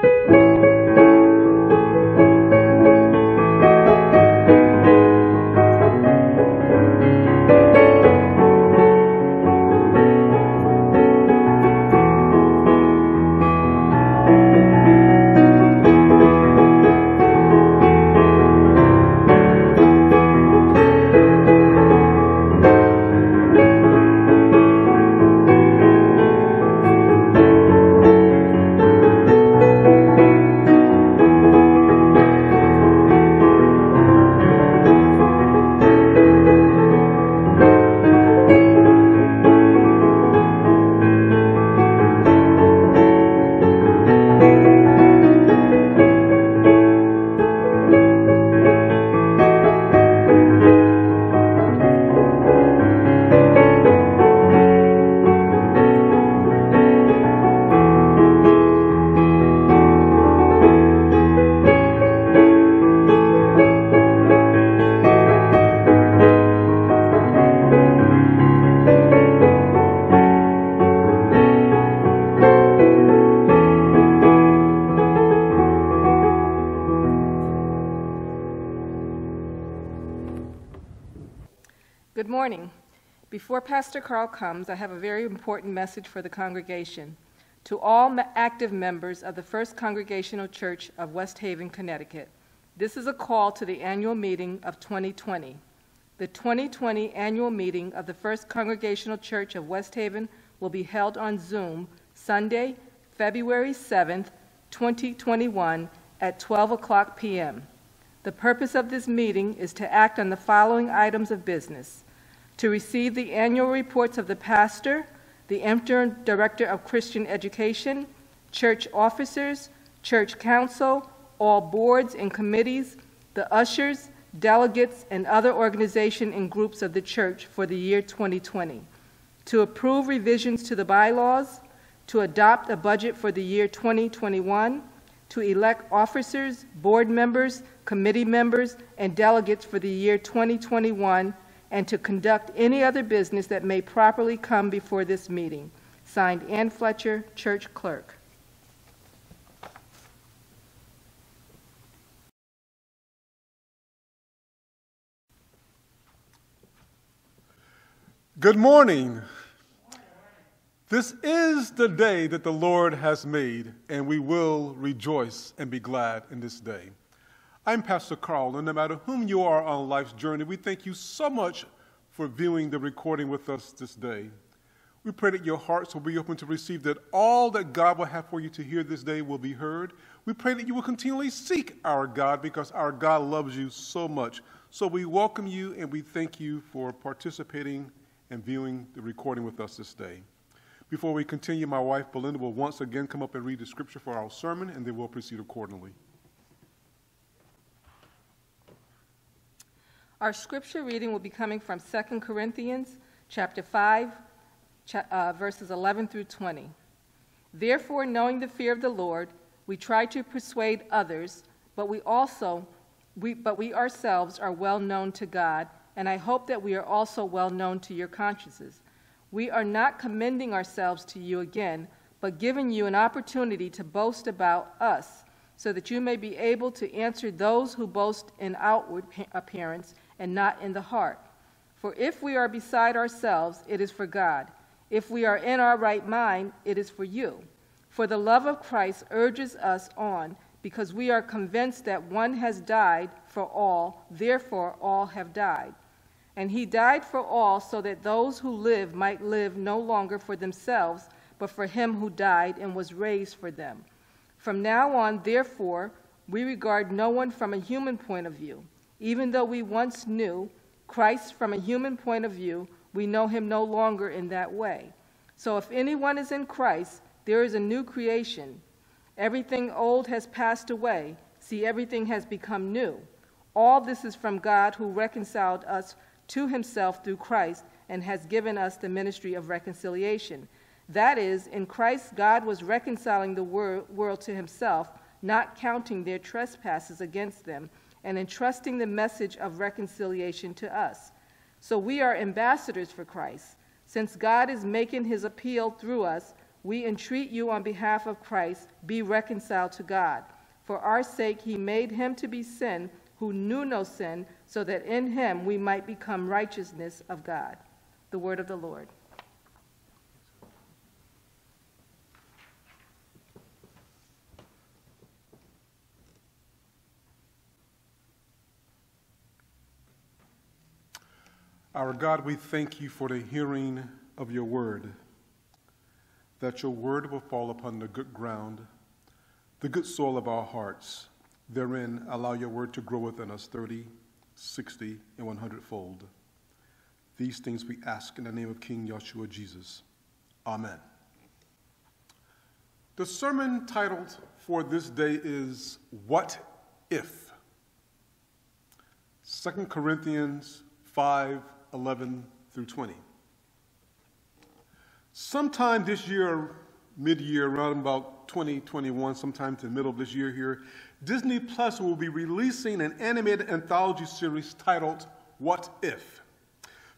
Good morning. Before Pastor Carl comes, I have a very important message for the congregation. To all active members of the First Congregational Church of West Haven, Connecticut, this is a call to the annual meeting of 2020. The 2020 annual meeting of the First Congregational Church of West Haven will be held on Zoom Sunday, February 7th, 2021 at 12 o'clock p.m. The purpose of this meeting is to act on the following items of business to receive the annual reports of the pastor, the interim director of Christian education, church officers, church council, all boards and committees, the ushers, delegates, and other organizations and groups of the church for the year 2020, to approve revisions to the bylaws, to adopt a budget for the year 2021, to elect officers, board members, committee members, and delegates for the year 2021 and to conduct any other business that may properly come before this meeting. Signed, Ann Fletcher, Church Clerk. Good morning. This is the day that the Lord has made, and we will rejoice and be glad in this day. I'm Pastor Carl, and no matter whom you are on life's journey, we thank you so much for viewing the recording with us this day. We pray that your hearts will be open to receive that all that God will have for you to hear this day will be heard. We pray that you will continually seek our God because our God loves you so much. So we welcome you and we thank you for participating and viewing the recording with us this day. Before we continue, my wife Belinda will once again come up and read the scripture for our sermon, and then we'll proceed accordingly. Our scripture reading will be coming from 2 Corinthians chapter 5, cha- uh, verses 11 through 20. Therefore, knowing the fear of the Lord, we try to persuade others, but we also we, but we ourselves are well known to God, and I hope that we are also well known to your consciences. We are not commending ourselves to you again, but giving you an opportunity to boast about us, so that you may be able to answer those who boast in outward appearance and not in the heart. For if we are beside ourselves, it is for God. If we are in our right mind, it is for you. For the love of Christ urges us on, because we are convinced that one has died for all, therefore all have died. And he died for all, so that those who live might live no longer for themselves, but for him who died and was raised for them. From now on, therefore, we regard no one from a human point of view. Even though we once knew Christ from a human point of view, we know him no longer in that way. So if anyone is in Christ, there is a new creation. Everything old has passed away. See, everything has become new. All this is from God who reconciled us to himself through Christ and has given us the ministry of reconciliation. That is, in Christ, God was reconciling the wor- world to himself, not counting their trespasses against them and entrusting the message of reconciliation to us. So we are ambassadors for Christ. Since God is making his appeal through us, we entreat you on behalf of Christ, be reconciled to God. For our sake, he made him to be sin who knew no sin, so that in him we might become righteousness of God. The word of the Lord. Our God, we thank you for the hearing of your word, that your word will fall upon the good ground, the good soil of our hearts. Therein, allow your word to grow within us 30, 60, and 100 fold. These things we ask in the name of King Yeshua Jesus. Amen. The sermon titled for this day is What If? 2 Corinthians 5 11 through 20. Sometime this year, mid year, around about 2021, sometime to the middle of this year here, Disney Plus will be releasing an animated anthology series titled What If?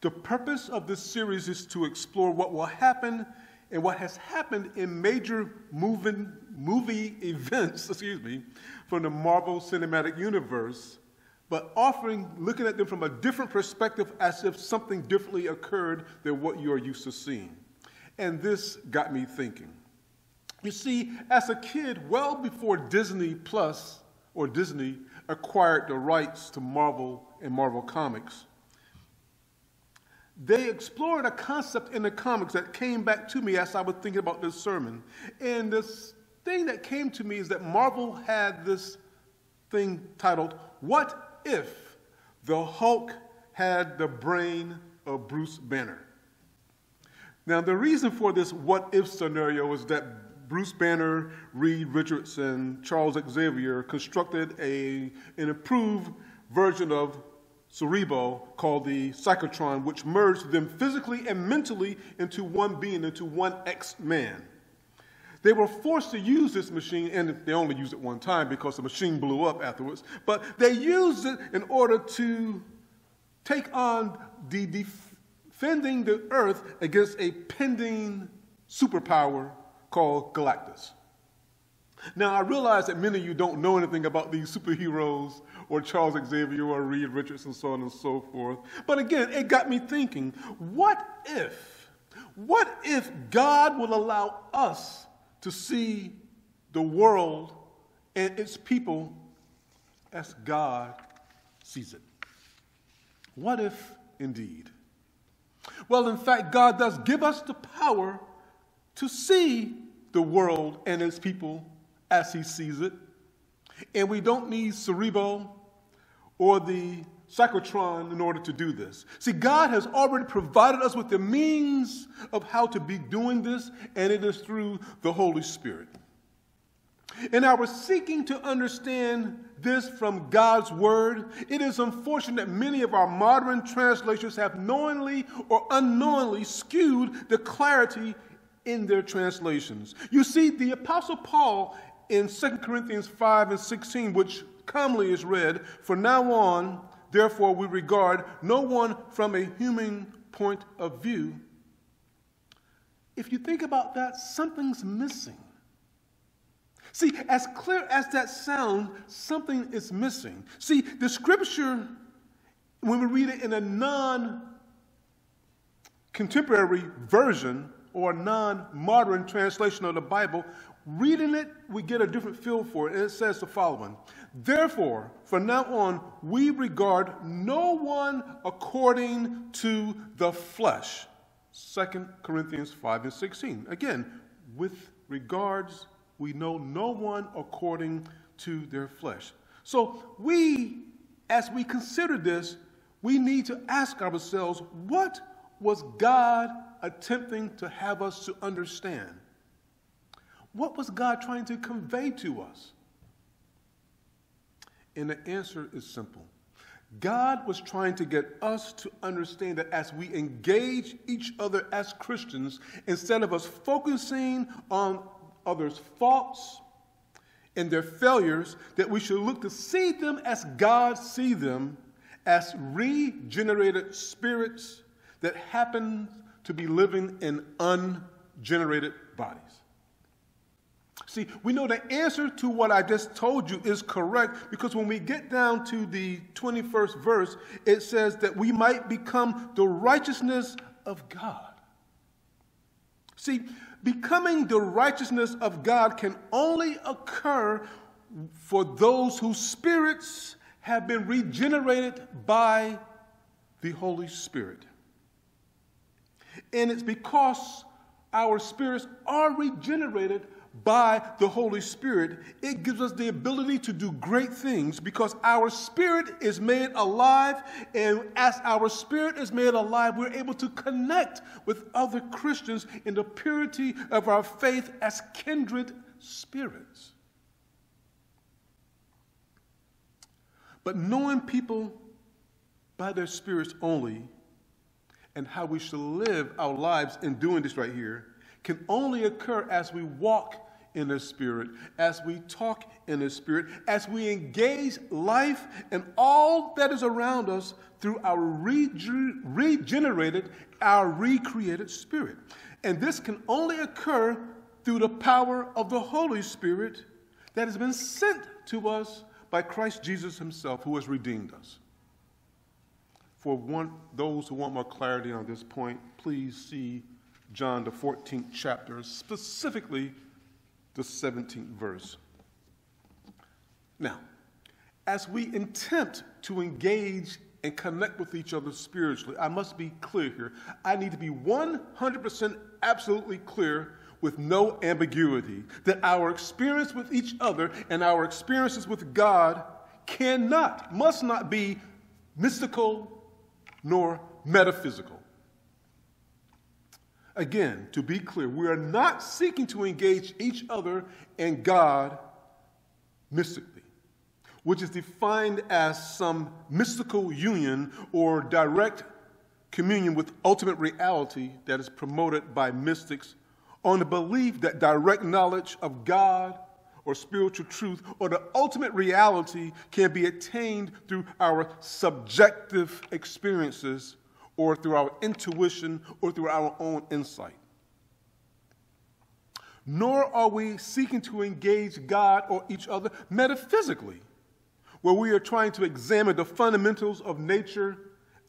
The purpose of this series is to explore what will happen and what has happened in major moving, movie events, excuse me, from the Marvel Cinematic Universe, but offering, looking at them from a different perspective as if something differently occurred than what you are used to seeing. And this got me thinking. You see, as a kid, well before Disney Plus or Disney acquired the rights to Marvel and Marvel Comics, they explored a concept in the comics that came back to me as I was thinking about this sermon. And this thing that came to me is that Marvel had this thing titled, What If the Hulk Had the Brain of Bruce Banner? Now, the reason for this what if scenario is that Bruce Banner, Reed Richards, and Charles Xavier constructed a, an improved version of Cerebro called the Psychotron, which merged them physically and mentally into one being, into one X man. They were forced to use this machine, and they only used it one time because the machine blew up afterwards, but they used it in order to take on the defending the Earth against a pending superpower called Galactus. Now, I realize that many of you don't know anything about these superheroes or Charles Xavier or Reed Richards and so on and so forth. But again, it got me thinking what if, what if God will allow us to see the world and its people as God sees it? What if indeed? Well, in fact, God does give us the power to see the world and its people as He sees it. And we don't need Cerebro or the psychotron in order to do this. See, God has already provided us with the means of how to be doing this, and it is through the Holy Spirit. In our seeking to understand this from God's Word, it is unfortunate that many of our modern translations have knowingly or unknowingly skewed the clarity in their translations. You see, the Apostle Paul in 2 Corinthians 5 and 16, which commonly is read, For now on, therefore, we regard no one from a human point of view. If you think about that, something's missing. See, as clear as that sounds, something is missing. See, the scripture, when we read it in a non contemporary version or non modern translation of the Bible, reading it, we get a different feel for it. And it says the following Therefore, from now on, we regard no one according to the flesh. 2 Corinthians 5 and 16. Again, with regards, we know no one according to their flesh. So we, as we consider this, we need to ask ourselves what was God attempting to have us to understand? What was God trying to convey to us? And the answer is simple. God was trying to get us to understand that as we engage each other as Christians, instead of us focusing on others' faults and their failures, that we should look to see them as God see them, as regenerated spirits that happen to be living in ungenerated bodies. See, we know the answer to what I just told you is correct because when we get down to the 21st verse, it says that we might become the righteousness of God. See, becoming the righteousness of God can only occur for those whose spirits have been regenerated by the Holy Spirit. And it's because our spirits are regenerated by the Holy Spirit, it gives us the ability to do great things because our spirit is made alive. And as our spirit is made alive, we're able to connect with other Christians in the purity of our faith as kindred spirits. But knowing people by their spirits only and how we should live our lives in doing this right here can only occur as we walk in the Spirit, as we talk in the Spirit, as we engage life and all that is around us through our regenerated, our recreated spirit. And this can only occur through the power of the Holy Spirit that has been sent to us by Christ Jesus Himself, who has redeemed us. For one, those who want more clarity on this point, please see John, the 14th chapter, specifically the 17th verse. Now, as we attempt to engage and connect with each other spiritually, I must be clear here. I need to be 100% absolutely clear with no ambiguity that our experience with each other and our experiences with God cannot, must not be mystical nor metaphysical. Again, to be clear, we are not seeking to engage each other and God mystically, which is defined as some mystical union or direct communion with ultimate reality that is promoted by mystics on the belief that direct knowledge of God or spiritual truth or the ultimate reality can be attained through our subjective experiences or through our intuition or through our own insight. Nor are we seeking to engage God or each other metaphysically, where we are trying to examine the fundamentals of nature,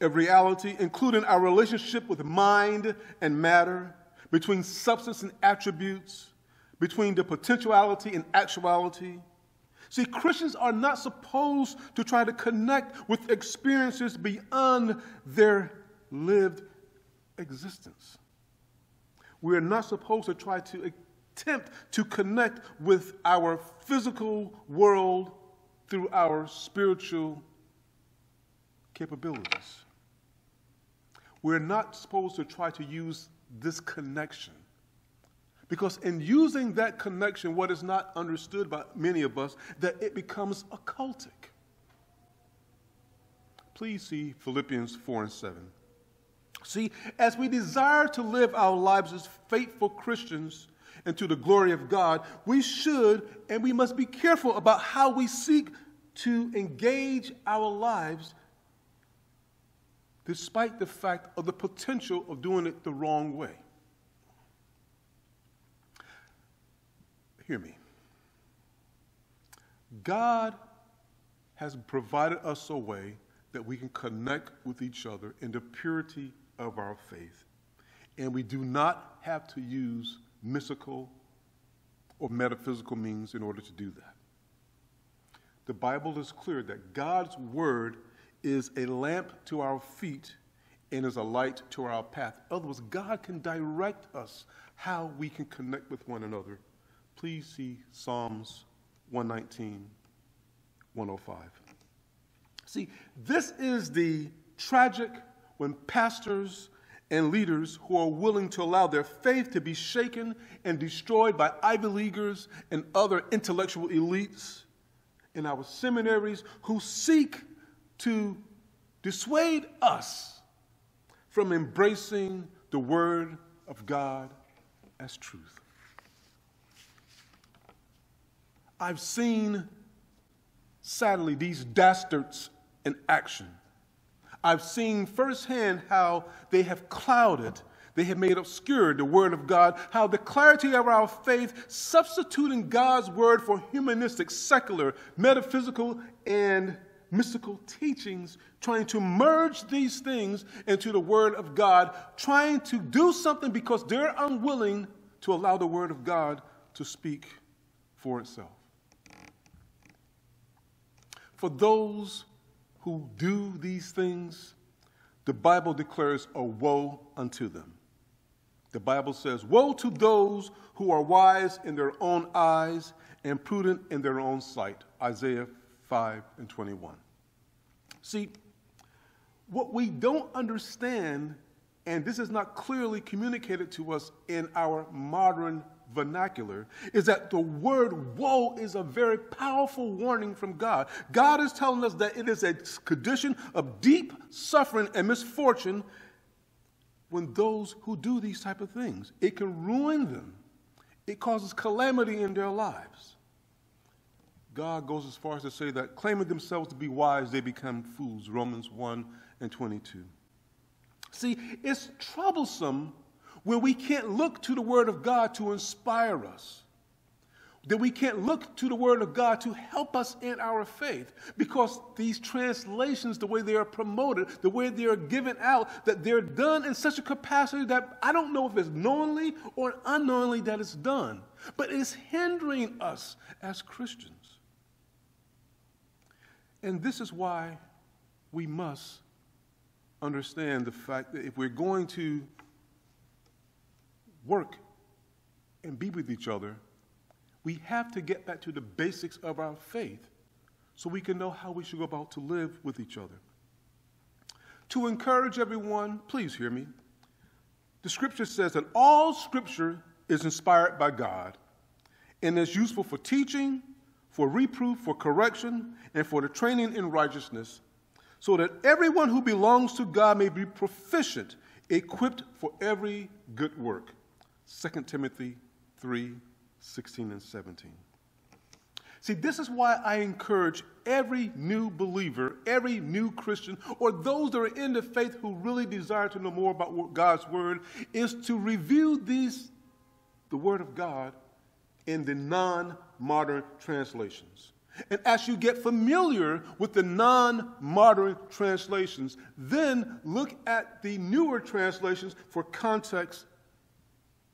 of reality, including our relationship with mind and matter, between substance and attributes, between the potentiality and actuality. See, Christians are not supposed to try to connect with experiences beyond their lived existence. We are not supposed to try to attempt to connect with our physical world through our spiritual capabilities. We're not supposed to try to use this connection. Because in using that connection, what is not understood by many of us, that it becomes occultic. Please see Philippians 4 and 7. See, as we desire to live our lives as faithful Christians and to the glory of God, we should and we must be careful about how we seek to engage our lives despite the fact of the potential of doing it the wrong way. Hear me. God has provided us a way that we can connect with each other in the purity of our faith. And we do not have to use mystical or metaphysical means in order to do that. The Bible is clear that God's word is a lamp to our feet and is a light to our path. In other words, God can direct us how we can connect with one another. Please see Psalms 119, 105. See, this is the tragic when pastors and leaders who are willing to allow their faith to be shaken and destroyed by Ivy Leaguers and other intellectual elites in our seminaries who seek to dissuade us from embracing the Word of God as truth. I've seen, sadly, these dastards in action I've seen firsthand how they have clouded They have made obscure the Word of God, how the clarity of our faith, substituting God's Word for humanistic, secular, metaphysical, and mystical teachings, trying to merge these things into the Word of God, trying to do something because they're unwilling to allow the Word of God to speak for itself. For those who do these things, the Bible declares a woe unto them. The Bible says, Woe to those who are wise in their own eyes and prudent in their own sight. Isaiah 5 and 21. See, what we don't understand, and this is not clearly communicated to us in our modern vernacular, is that the word woe is a very powerful warning from God. God is telling us that it is a condition of deep suffering and misfortune when those who do these type of things. It can ruin them. It causes calamity in their lives. God goes as far as to say that claiming themselves to be wise, they become fools. Romans 1 and 22. See, it's troublesome when we can't look to the Word of God to inspire us. That we can't look to the Word of God to help us in our faith because these translations, the way they are promoted, the way they are given out, that they're done in such a capacity that I don't know if it's knowingly or unknowingly that it's done, but it's hindering us as Christians. And this is why we must understand the fact that if we're going to work and be with each other, we have to get back to the basics of our faith so we can know how we should go about to live with each other. To encourage everyone, please hear me. The scripture says that all scripture is inspired by God and is useful for teaching, for reproof, for correction, and for the training in righteousness, so that everyone who belongs to God may be proficient, equipped for every good work. 2 Timothy 3 16 and 17. See, this is why I encourage every new believer, every new Christian, or those that are in the faith who really desire to know more about God's Word, is to review these, the Word of God, in the non modern translations. And as you get familiar with the non modern translations, then look at the newer translations for context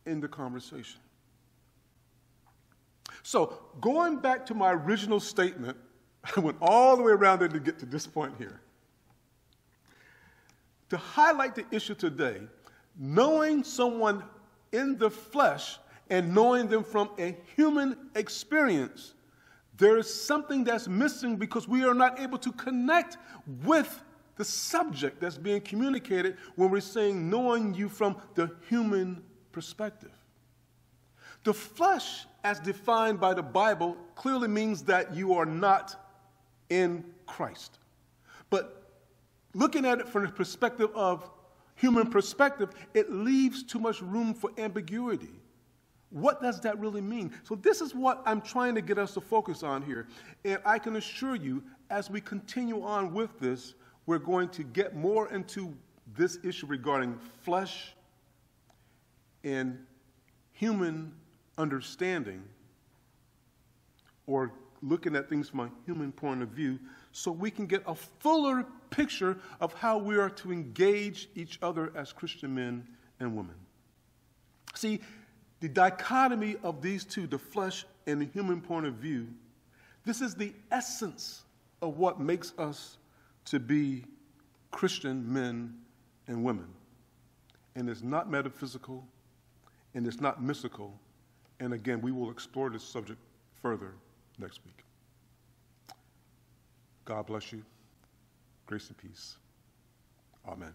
in the conversation. So, going back to my original statement, I went all the way around there to get to this point here. To highlight the issue today, knowing someone in the flesh and knowing them from a human experience, there is something that's missing because we are not able to connect with the subject that's being communicated when we're saying knowing you from the human perspective. The flesh, as defined by the Bible, clearly means that you are not in Christ. But looking at it from the perspective of human perspective, it leaves too much room for ambiguity. What does that really mean? So, this is what I'm trying to get us to focus on here. And I can assure you, as we continue on with this, we're going to get more into this issue regarding flesh in human understanding or looking at things from a human point of view so we can get a fuller picture of how we are to engage each other as Christian men and women. See, the dichotomy of these two, the flesh and the human point of view, this is the essence of what makes us to be Christian men and women. And it's not metaphysical, and it's not mystical. And again, we will explore this subject further next week. God bless you. Grace and peace. Amen.